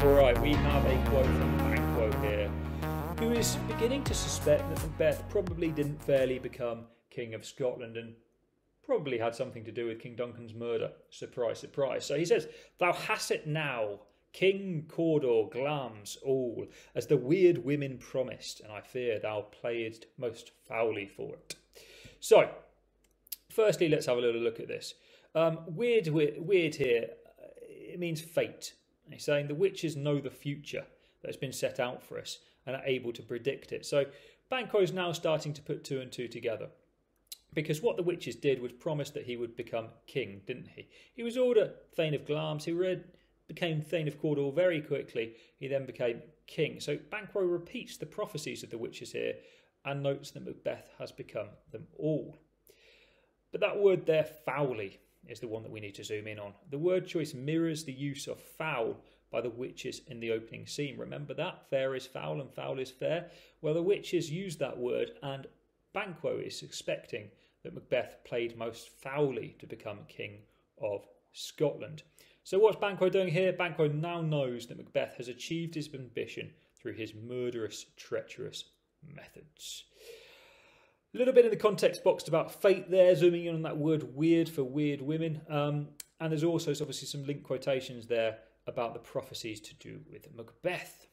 Right, we have a quote from Banquo here, who is beginning to suspect that Macbeth probably didn't fairly become King of Scotland and probably had something to do with King Duncan's murder. Surprise, surprise. So he says, Thou hast it now, King Cawdor Glamis all, as the weird women promised, and I fear thou playedst most foully for it. So, firstly, let's have a little look at this. Um, weird, weird, weird here, uh, it means fate. He's saying the witches know the future that's been set out for us and are able to predict it. So Banquo is now starting to put two and two together. Because what the witches did was promise that he would become king, didn't he? He was ordered Thane of Glamis. He read, became Thane of Cawdor very quickly. He then became king. So Banquo repeats the prophecies of the witches here and notes that Macbeth has become them all. But that word there, foully, is the one that we need to zoom in on. The word choice mirrors the use of foul by the witches in the opening scene. Remember that? Fair is foul and foul is fair. Well, the witches use that word, and Banquo is expecting that Macbeth played most foully to become King of Scotland. So, what's Banquo doing here? Banquo now knows that Macbeth has achieved his ambition through his murderous, treacherous methods. A little bit in the context boxed about fate there, zooming in on that word weird for weird women. Um, and there's also obviously some link quotations there about the prophecies to do with Macbeth.